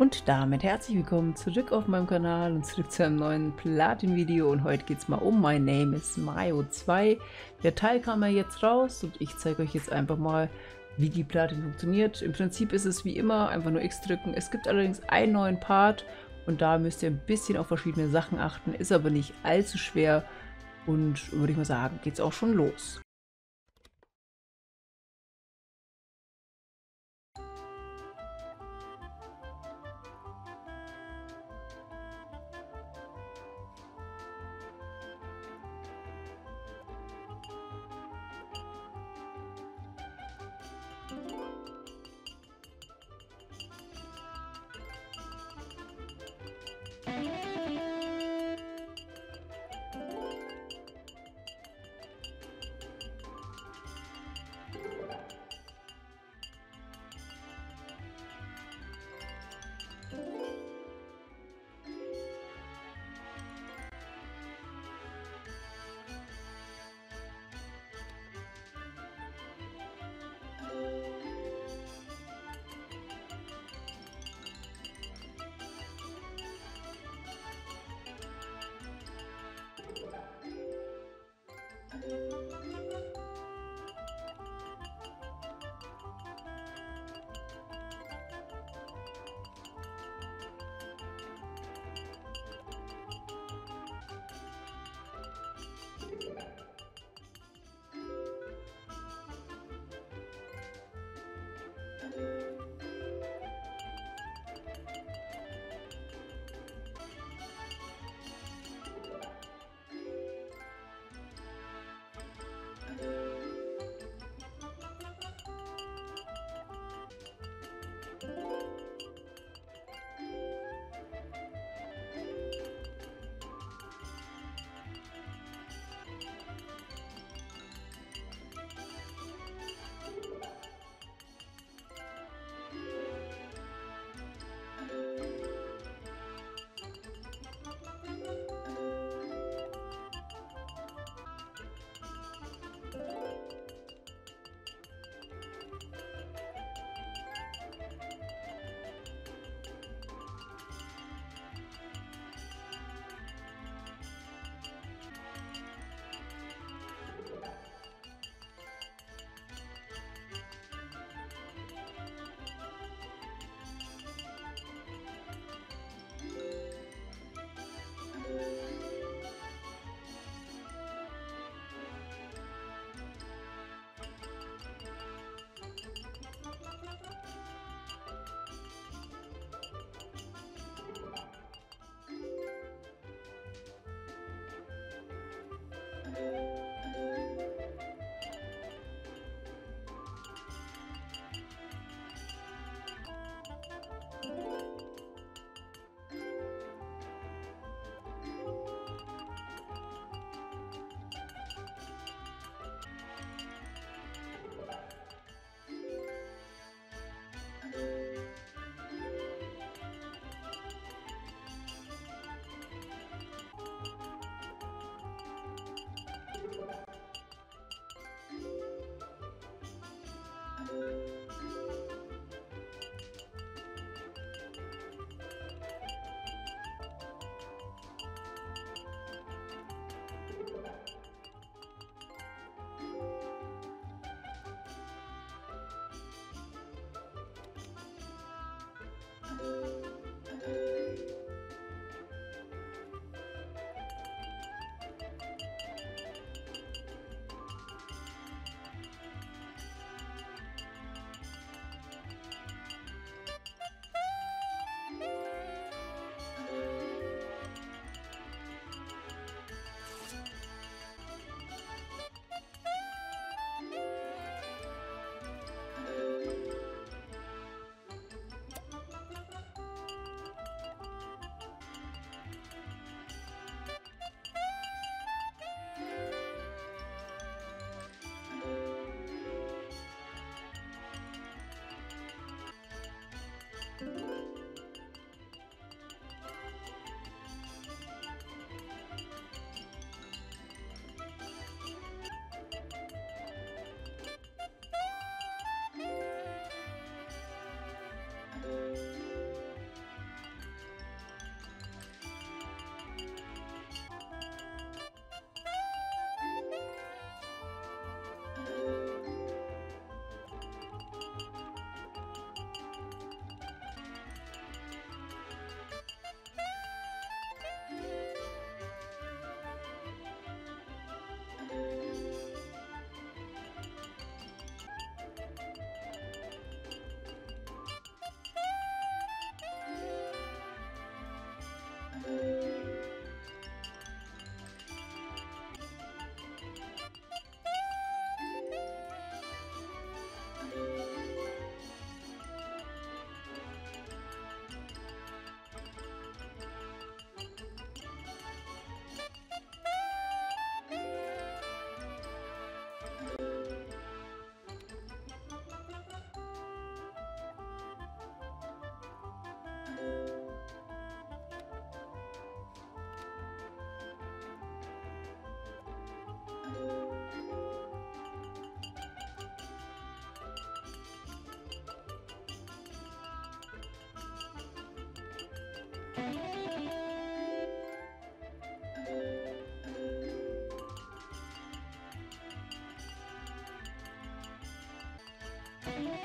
Und damit herzlich willkommen zurück auf meinem Kanal und zurück zu einem neuen Platin-Video und heute geht es mal um My Name is Mayo 2. Der Teil kam ja jetzt raus und ich zeige euch jetzt einfach mal, wie die Platin funktioniert. Im Prinzip ist es wie immer, einfach nur X drücken. Es gibt allerdings einen neuen Part und da müsst ihr ein bisschen auf verschiedene Sachen achten, ist aber nicht allzu schwer und würde ich mal sagen, geht es auch schon los. Bye.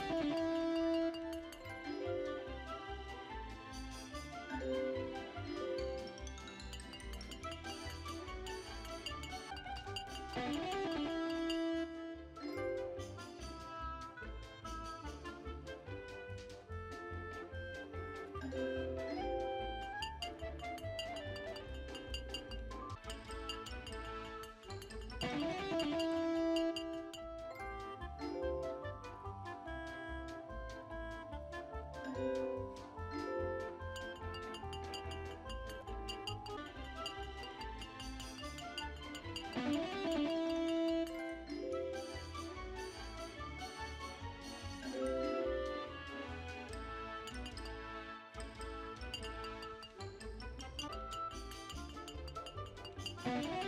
Bye.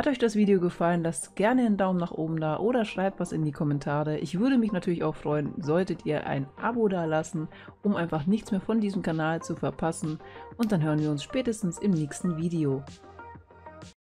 Hat euch das Video gefallen, lasst gerne einen Daumen nach oben da oder schreibt was in die Kommentare. Ich würde mich natürlich auch freuen, solltet ihr ein Abo da lassen, um einfach nichts mehr von diesem Kanal zu verpassen. Und dann hören wir uns spätestens im nächsten Video.